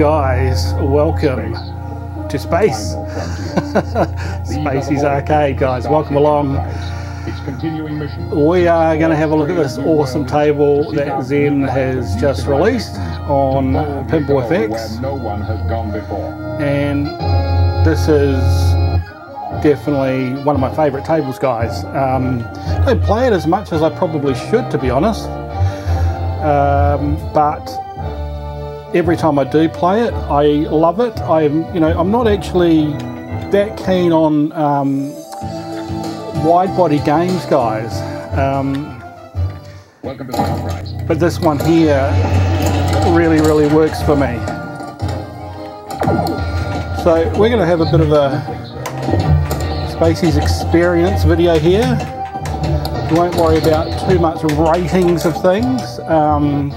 guys, welcome to space. Spacies Arcade, guys, welcome along. We are going to have a look at this awesome table that Zen has just released on Where FX, and this is definitely one of my favourite tables, guys. Um, I don't play it as much as I probably should, to be honest, um, but every time I do play it, I love it. I'm, you know, I'm not actually that keen on um, wide body games, guys. Um, Welcome to the Enterprise. but this one here really, really works for me. So we're going to have a bit of a Spacies experience video here. We won't worry about too much ratings of things. Um,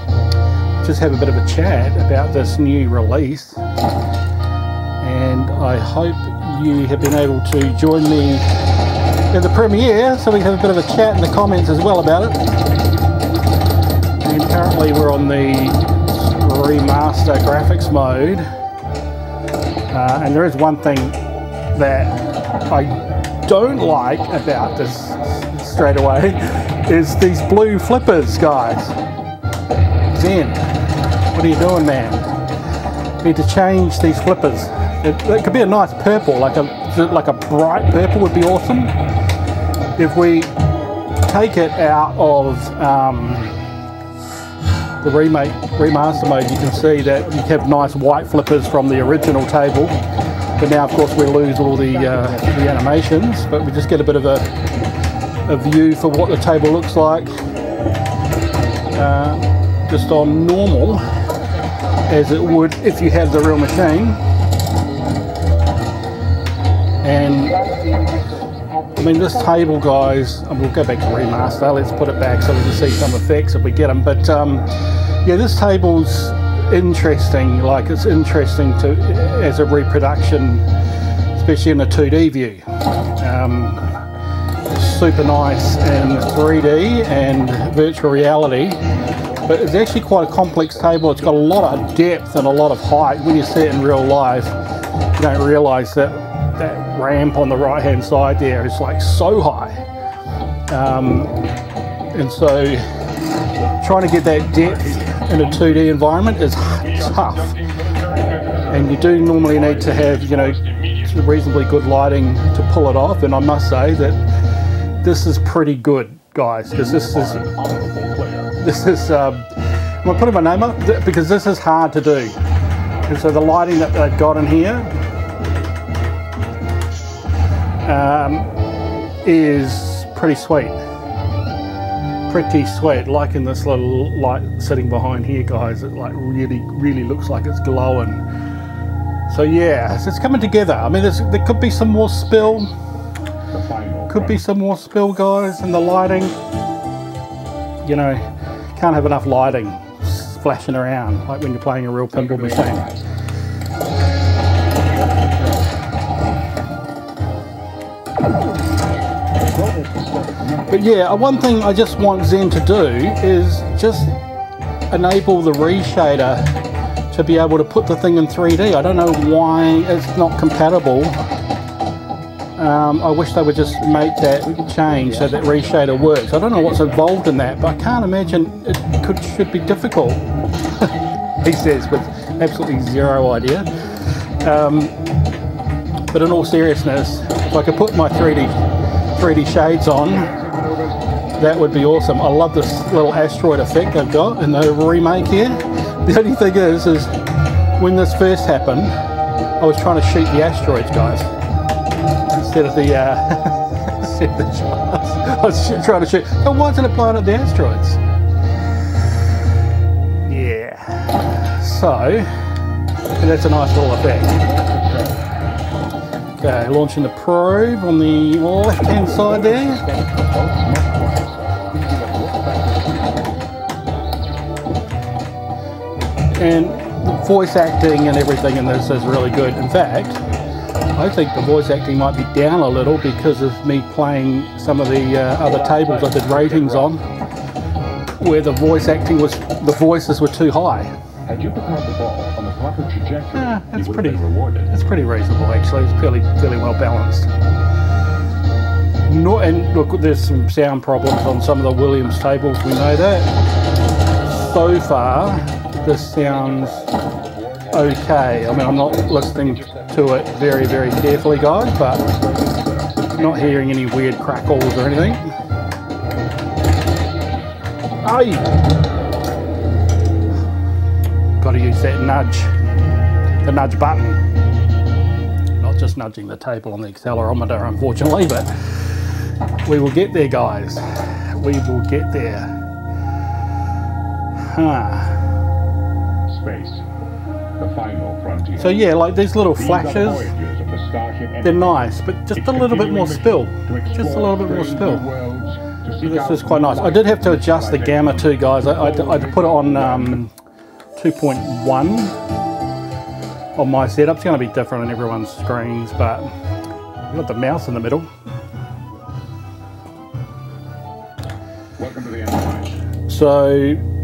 just have a bit of a chat about this new release. And I hope you have been able to join me at the premiere so we can have a bit of a chat in the comments as well about it. And currently we're on the remaster graphics mode. Uh, and there is one thing that I don't like about this straight away is these blue flippers, guys. Zen, what are you doing, man? Need to change these flippers. It, it could be a nice purple, like a like a bright purple would be awesome. If we take it out of um, the remake remaster mode, you can see that you have nice white flippers from the original table. But now, of course, we lose all the uh, the animations, but we just get a bit of a a view for what the table looks like uh, just on normal as it would if you had the real machine. And I mean this table guys and we'll go back to remaster. Let's put it back so we can see some effects if we get them but um, yeah this table's interesting. Like it's interesting to as a reproduction especially in a 2D view. Um, super nice in 3D and virtual reality. But it's actually quite a complex table. It's got a lot of depth and a lot of height. When you see it in real life, you don't realise that that ramp on the right hand side there is like so high. Um, and so trying to get that depth in a 2D environment is tough. And you do normally need to have, you know, reasonably good lighting to pull it off. And I must say that this is pretty good, guys, because this is. This is. Um, I'm gonna my name up because this is hard to do. And so the lighting that they've got in here um, is pretty sweet. Pretty sweet. Like in this little light sitting behind here, guys, it like really, really looks like it's glowing. So yeah, so it's coming together. I mean, there could be some more spill. Could be some more spill, guys, and the lighting. You know, can't have enough lighting flashing around like when you're playing a real pinball Welcome to the machine. But yeah, uh, one thing I just want Zen to do is just enable the reshader to be able to put the thing in 3D. I don't know why it's not compatible. Um, I wish they would just make that change so that reshader works. I don't know what's involved in that, but I can't imagine it could should be difficult. he says with absolutely zero idea. Um, but in all seriousness, if I could put my 3D 3D shades on, that would be awesome. I love this little asteroid effect they've got in the remake here. The only thing is, is when this first happened, I was trying to shoot the asteroids, guys, instead of the uh, instead of the. I was trying to shoot. Why isn't it up the asteroids? Yeah. So and that's a nice little effect. Okay, launching the probe on the left-hand side there. and voice acting and everything in this is really good. In fact, I think the voice acting might be down a little because of me playing some of the uh, other tables I did ratings on, where the voice acting was the voices were too high. Had you propelled the ball on the proper trajectory, it's would pretty- rewarded. It's pretty reasonable actually. It's fairly fairly well balanced. No, and look, there's some sound problems on some of the Williams tables. We know that. So far, this sounds okay. I mean, I'm not listening to it very, very carefully, guys, but not hearing any weird crackles or anything. Aye. Got to use that nudge, the nudge button. Not just nudging the table on the accelerometer, unfortunately, but we will get there, guys. We will get there. Huh. Space. The final frontier. So yeah, like these little These are the flashes, the they're nice, but just a little bit more spill. Just a little bit more spill. new worlds, to seek This is quite nice. I did have to adjust the gamma too, guys. I, I, I had to put it on um, 2.1 on my setup. It's going to be different on everyone's screens, but I've got the mouse in the middle. Welcome to the Enterprise. So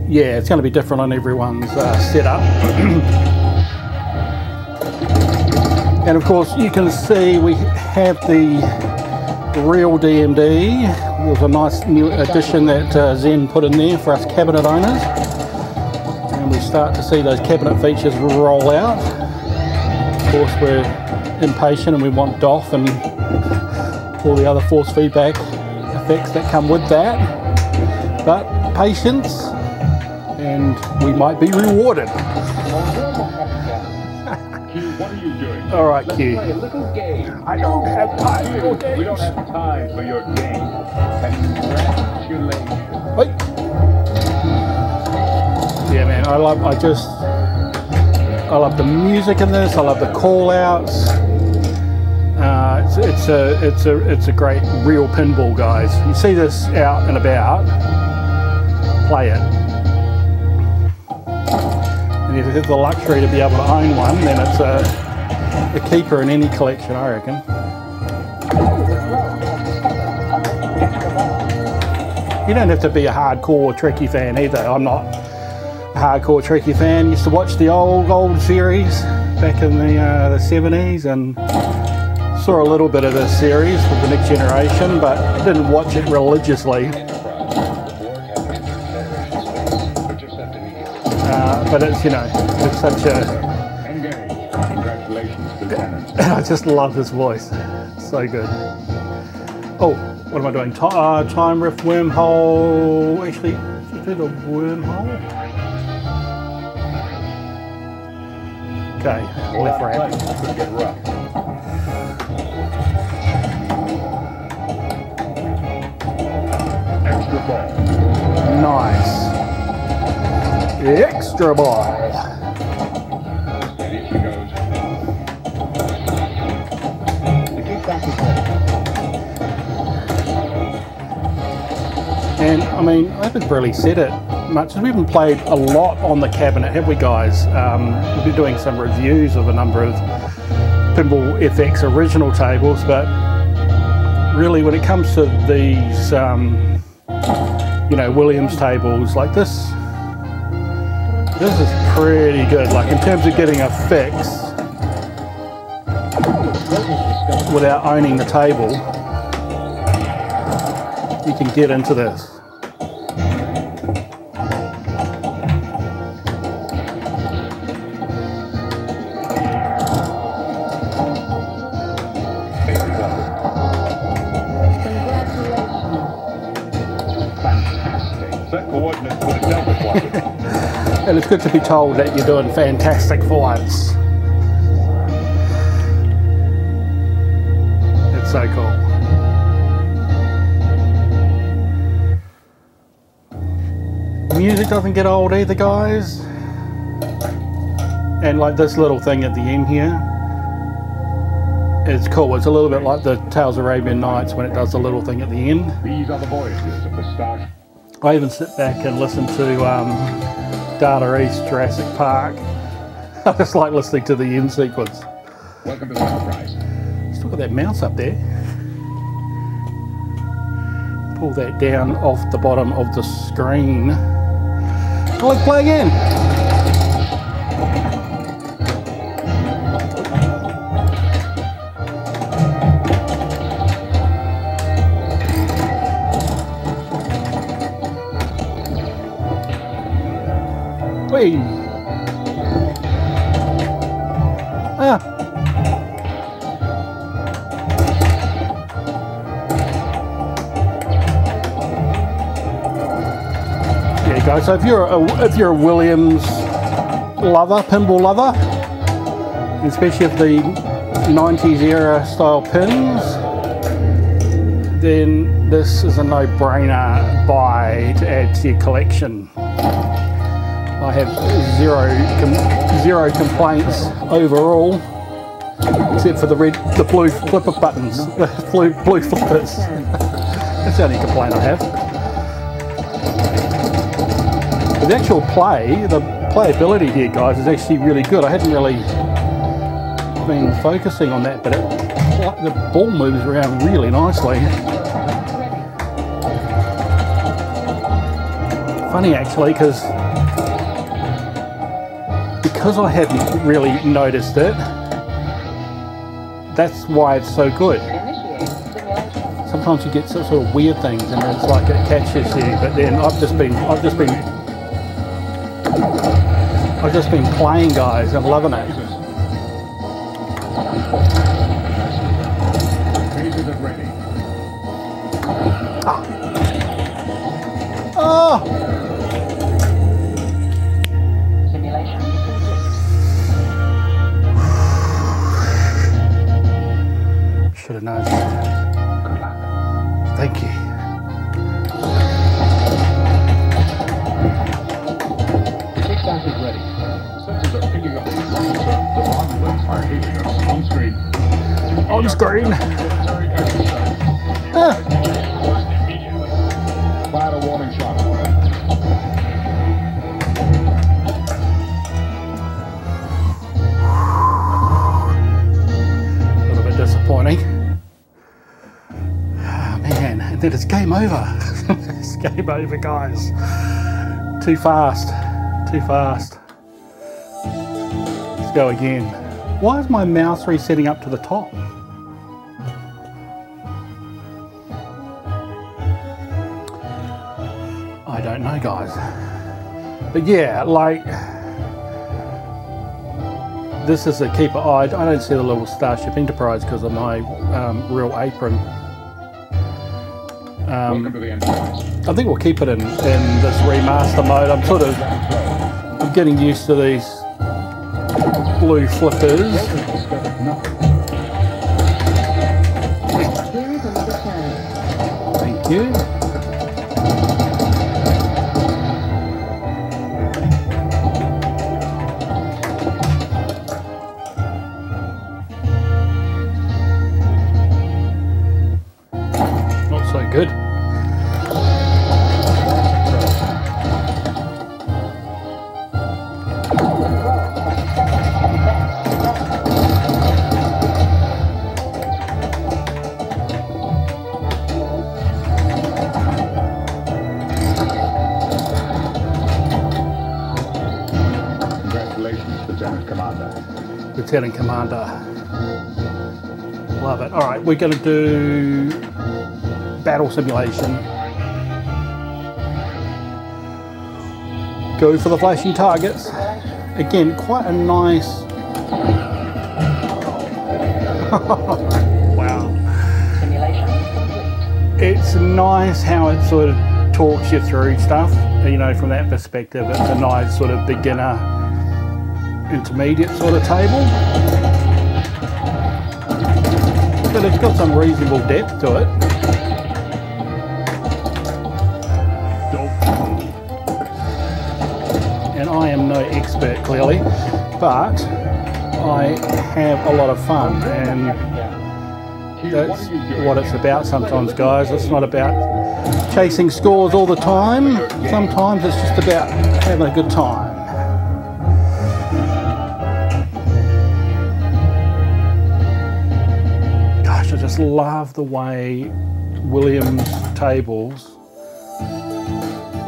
yeah, it's going to be different on everyone's uh, setup. and of course, you can see we have the real DMD. It was a nice new addition that uh, Zen put in there for us cabinet owners. And we start to see those cabinet features roll out. Of course, we're impatient and we want DOF and all the other force feedback effects that come with that but patience and we might be rewarded. All right, Q. Play a little game. I don't have time for your games. We don't have time for your game. Congratulations. Wait. Yeah, man, I love. I just. I love the music in this. I love the call outs. Uh, it's, it's a it's a it's a great real pinball, guys. You see this out and about, play it. And if you have the luxury to be able to own one, then it's a, a keeper in any collection, I reckon. You don't have to be a hardcore Trekkie fan either. I'm not a hardcore Trekkie fan. Used to watch the old old series back in the uh, the 70s and saw a little bit of this series with the Next Generation, but didn't watch it religiously. Uh, but it's you know it's such a. I just love his voice. So good. Oh, what am I doing? Ti uh, time rift wormhole. Actually, let's do the wormhole. Okay, left ramp. Extra ball. Nice. Extra ball. I mean, I haven't really said it much. We haven't played a lot on the cabinet, have we, guys? Um, we've been doing some reviews of a number of Pinball FX original tables, but really, when it comes to these, um, you know, Williams tables like this, this is pretty good. Like in terms of getting a fix without owning the table, you can get into this. And it's good to be told that you're doing fantastic for once. It's so cool. Music doesn't get old either, guys. And like this little thing at the end here, it's cool. It's a little bit like the Tales of Arabian Nights when it does the little thing at the end. These are the voyages of the Starship. I even sit back and listen to um, Data East Jurassic Park. I just like listening to the end sequence. Welcome to the Enterprise. Still got that mouse up there. Pull that down off the bottom of the screen. Let's play again. Whee! Ah! Yeah, guys. So if you're a, if you're a Williams lover, pinball lover, especially if the 90s era style pins, then this is a no-brainer buy to add to your collection. I have zero com- zero complaints overall, except for the red, the blue flipper buttons, the blue blue flippers. That's the only complaint I have. But the actual play, the playability here, guys, is actually really good. I hadn't really been focusing on that, but it, the ball moves around really nicely. Funny actually, because because I hadn't really noticed it, that's why it's so good. Sometimes you get sort of weird things, and it's like it catches you. But then I've just been, I've just been, I've just been playing, guys. I'm loving it. Phases disappointing. Ah, man, and then it's game over. it's game over, guys. Too fast. Too fast. Let's go again. Why is my mouse resetting up to the top? I don't know, guys. But yeah, like this is a keeper. Oh, I, don't see the little Starship Enterprise because of my um, real apron. Um, to the Enterprise. I think we'll keep it in, in this remaster mode. I'm sort of I'm getting used to these blue flippers. Here is another turn. Thank you. We're going to do battle simulation. Go for the flashing targets. Again, quite a nice. wow. Simulation. It's nice how it sort of talks you through stuff. You know, from that perspective, it's a nice sort of beginner, intermediate sort of table. But it's got some reasonable depth to it. And I am no expert, clearly, but I have a lot of fun and that's what it's about sometimes, guys. It's not about chasing scores all the time. Sometimes it's just about having a good time. Love the way Williams tables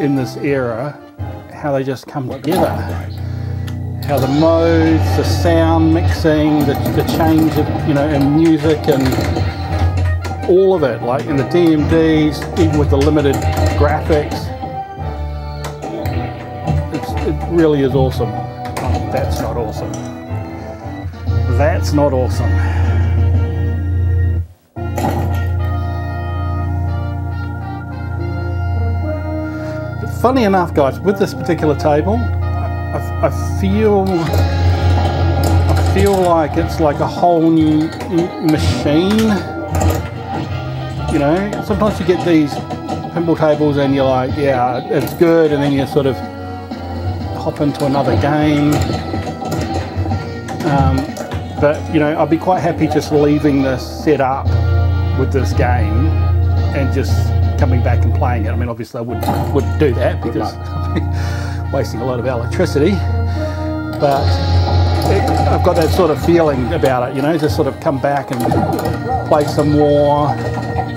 in this era, how they just come together how the modes, the sound mixing, the, the change of, you know, in music and all of it, like in the DMDs, even with the limited graphics. It, really is awesome. Oh, that's not awesome. That's not awesome. Funny enough, guys, with this particular table, I, I- feel I feel like it's like a whole new machine. You know, sometimes you get these pinball tables and you're like, yeah, it's good, and then you sort of hop into another game. Um, but you know, I'd be quite happy just leaving this set up with this game and just coming back and playing it. I mean, obviously, I wouldn't wouldn't do that because wasting a lot of electricity. But it, I've got that sort of feeling about it. You know, just sort of come back and play some more,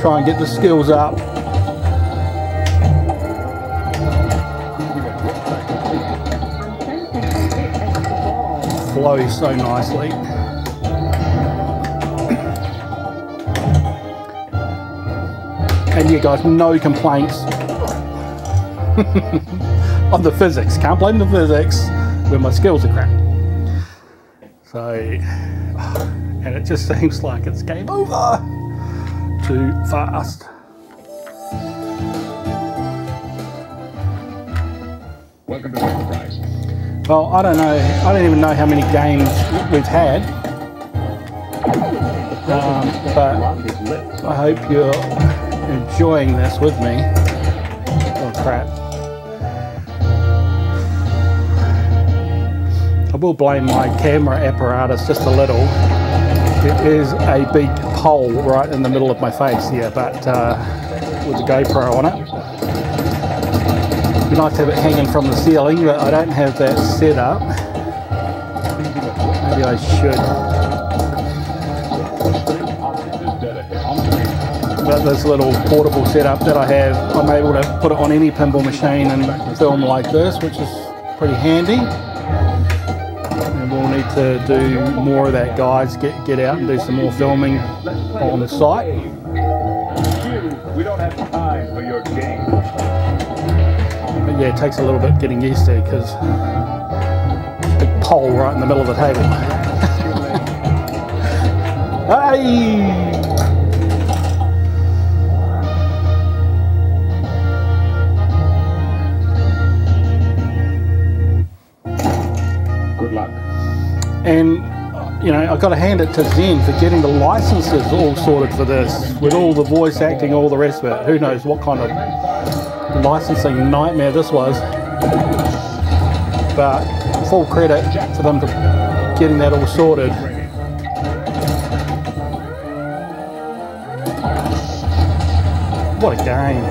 try and get the skills up. Flows so nicely. And you guys, no complaints on the physics. Can't blame the physics when my skills are crap. So, and it just seems like it's game over too fast. Welcome to Enterprise. Well, I don't know. I don't even know how many games we've had. Um, but Lock is lit. I hope you're enjoying this with me. Oh crap. I will blame my camera apparatus just a little. It is a big pole right in the middle of my face here, but uh, with the GoPro on it. It'd be nice to have it hanging from the ceiling, but I don't have that set up. Maybe I should. Screen. This little portable setup that I have, I'm able to put it on any pinball machine and film like this, which is pretty handy. And we'll need to do more of that, guys. Get get out and do some more filming on the site. We don't have time for your game. But yeah, it takes a little bit getting used to because big pole right in the middle of the table. hey! And you know, I've got to hand it to Zen for getting the licenses all sorted for this, with all the voice acting, all the rest of it. Who knows what kind of licensing nightmare this was. But full credit for them for getting that all sorted. What a game!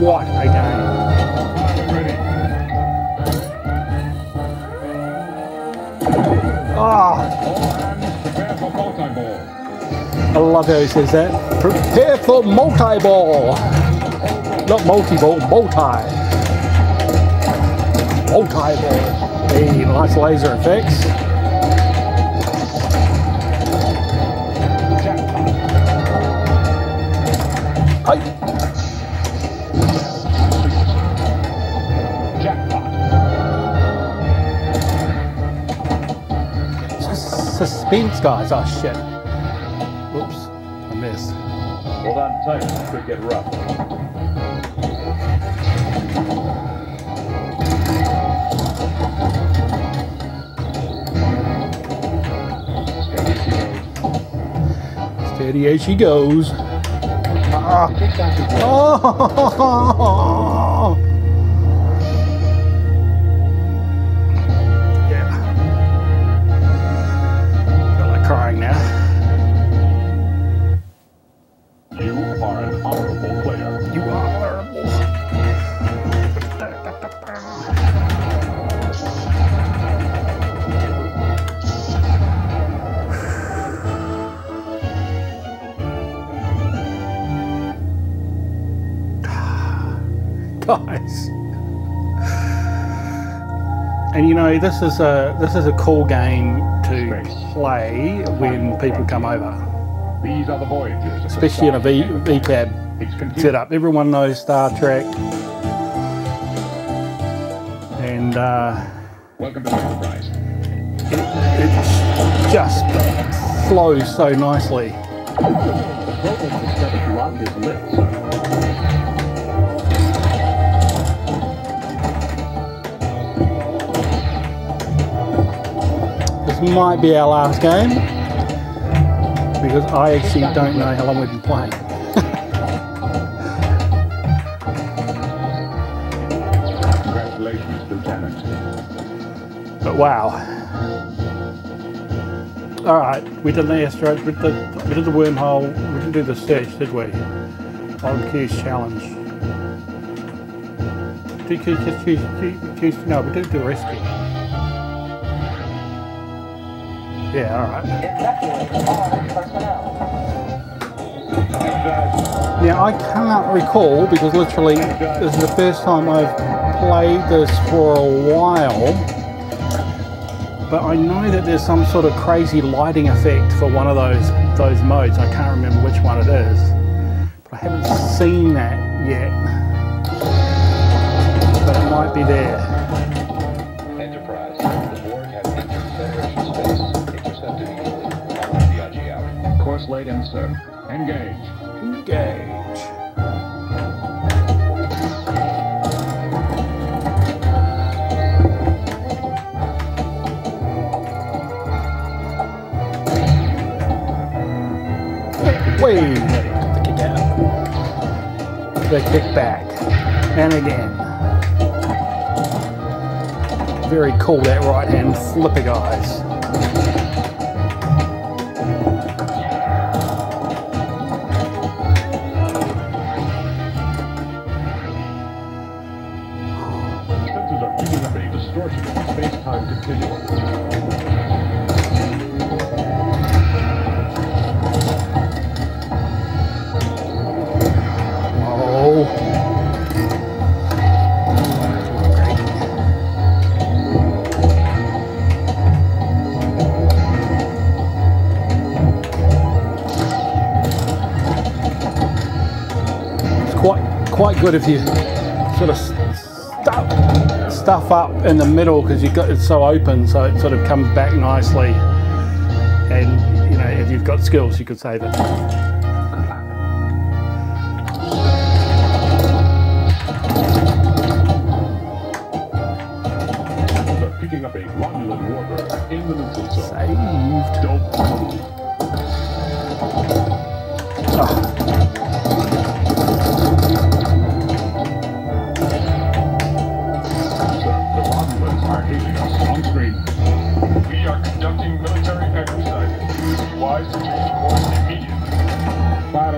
What a game! Love how he says that. Prepare for multi-ball. Not multi-ball, multi. Multi-ball. Hey, nice laser effects. Sus- suspense, guys. Oh shit. Tight. It could get rough. Steady as she goes. Ah. Oh. This is a this is a cool game to play when people come over. These are the voyages. Especially in a V V cab It's confusing. setup. Everyone knows Star Trek. And uh, Welcome to Enterprise. It, it just flows so nicely. Might be our last game because I actually don't know how long we've been playing. Congratulations, Lieutenant. But wow. Alright, we did the asteroid, we did the, we did the wormhole, we didn't do the search, did we? On Q's challenge. Did Q, Q, Q, Q, Q, no, we did the rescue. Yeah, alright. Now I cannot recall because literally this is the first time I've played this for a while. But I know that there's some sort of crazy lighting effect for one of those those modes. I can't remember which one it is. But I haven't seen that yet. But it might be there. Engage. Engage. Wait, the kick. The kick back. And again. Very cool that right hand flipper guys. Good if you sort of stuff stuff up in the middle because you've got it's so open, so it sort of comes back nicely. And you know, if you've got skills, you could save it.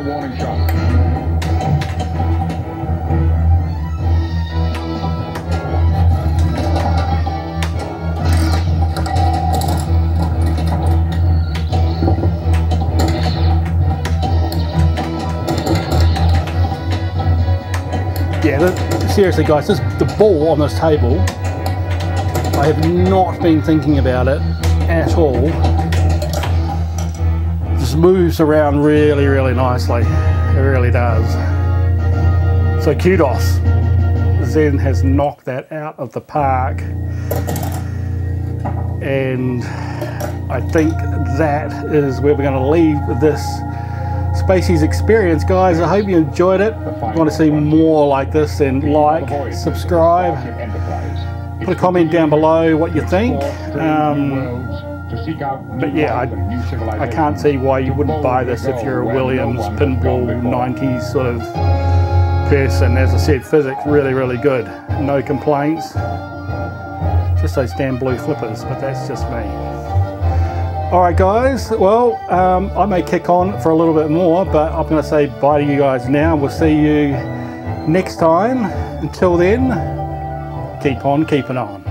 Warning shot. Yeah, seriously, guys, this, the ball on this table, I have not been thinking about it at all. Moves around really, really nicely. It really does. So kudos. Zen has knocked that out of the park. And I think that is where we're going to leave this Spacies experience, guys. I hope you enjoyed it. Want to see more like this, then like, subscribe, put a comment down below what you think. Um, but yeah, I, I can't see why you wouldn't buy this if you're a Williams pinball 90s sort of person. As I said, physics really, really good. No complaints. Just those damn blue flippers, but that's just me. All right, guys. Well, um, I may kick on for a little bit more, but I'm going to say bye to you guys now. We'll see you next time. Until then, keep on keeping on.